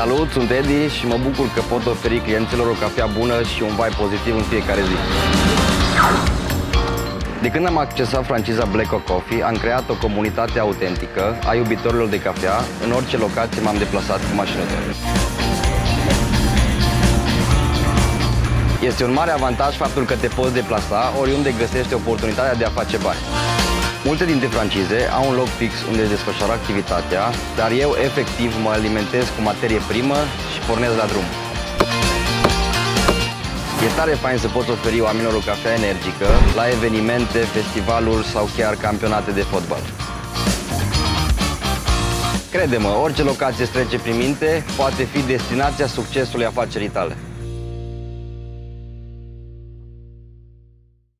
Salut, sunt Edi și mă bucur că pot oferi clienților o cafea bună și un vibe pozitiv în fiecare zi. De când am accesat franciza Black Coffee, am creat o comunitate autentică a iubitorilor de cafea. În orice locație m-am deplasat cu mașinător. Este un mare avantaj faptul că te poți deplasa oriunde găsești oportunitatea de a face bani. Multe dintre francize au un loc fix unde își desfășoară activitatea, dar eu efectiv mă alimentez cu materie primă și pornesc la drum. E tare fain să poți oferi oamenilor o cafea energică la evenimente, festivaluri sau chiar campionate de fotbal. Crede-mă, orice locație îți trece prin minte poate fi destinația succesului afacerii tale.